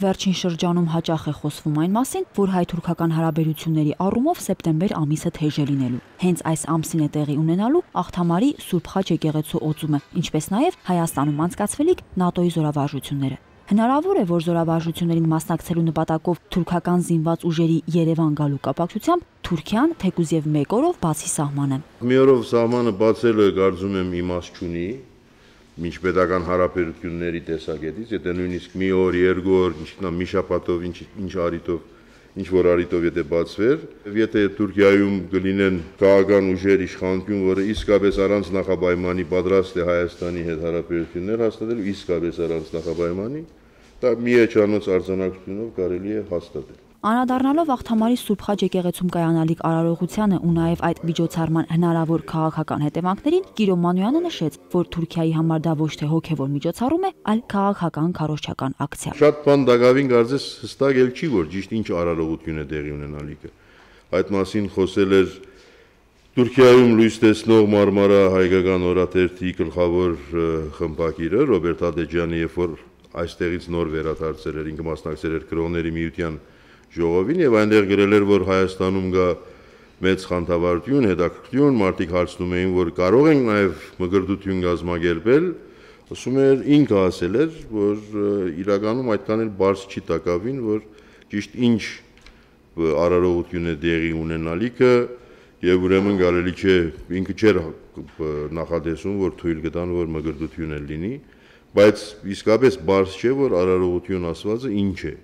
Վերջին շրջանում հաճախ է խոսվում այն մասին, որ հայ-թուրքական հարաբերությունների առումով սեպտեմբեր ամիսը թեժ է լինելու։ Հենց այս ամսին է տեղի ունենալու Աղթամարի Սուրբ Խաչ եկեղեցու օծումը, ինչպես նաև Հայաստանում անցկացվելիք ՆԱՏՕ-ի զորավարժությունները։ Հնարավոր է, որ զորավարժություններին մասնակցելու նպատակով թուրքական զինված ուժերի Երևան գալու կապակցությամբ Թուրքիան թեկուզ եւ մեկ օրով բացի սահմանը։ Մի օրով սահմանը բացելը կարծում եմ իմաստ չունի միջպետական հարաբերությունների տեսակետից, եթե նույնիսկ մի օր, երկու օր, ինչնա մի շաբաթով, ինչ ինչ արիտով ինչ որ արիտով եթե բացվեր, եթե Թուրքիայում կլինեն քաղաքական ուժեր իշխանություն, որը իսկապես առանց նախապայմանի պատրաստ է Հայաստանի հետ հարաբերություններ հաստատել, իսկապես առանց նախապայմանի, դա միեջանոց արձանագրությունով կարելի է հաստատել։ Անդրադառնալով Աղթամարի Սուրբ Խաչ եկեղեցում կայանալիք արարողությանը ու նաև այդ միջոցառման հնարավոր քաղաքական հետևանքներին, Կիրո Մանոյանը նշեց, որ Թուրքիայի համար դա ոչ թե հոգևոր միջոցառում է, այլ քաղաքական քարոշչական ակցիա։ Շատ բան դակավին կարծես հստակ էլ չի, որ ճիշտ ինչ արարողություն է տեղի ունենալիքը։ Այդ մասին խոսել էր Թուրքիայում լույս տեսնող Մարմարա հայկական օրաթերթի գլխավոր խմբակիրը Ռոբերտ Ադեջյանը, երբ որ այստեղից նոր վերադարձել էր, ինքը մասնակցել էր կրոնների միության ժողովին եւ այնտեղ գրել էր, որ Հայաստանում կա մեծ խանդավառություն, հետաքրքրություն, մարդիկ հարցնում էին, որ կարող են նաեւ մգրդություն գազմագերբել, ասում էր ինքը ասել էր, որ իրականում այդքան էլ բարձ չի տակավին, որ ճիշտ ինչ արարողություն է դեղի ունենալիքը եւ ուրեմն կարելի չէ ինքը չէր նախադեսում, որ թույլ կտան, որ մգրդություն էլ լինի, բայց իսկապես բարձ չէ, որ արարողություն ասվածը ինչ է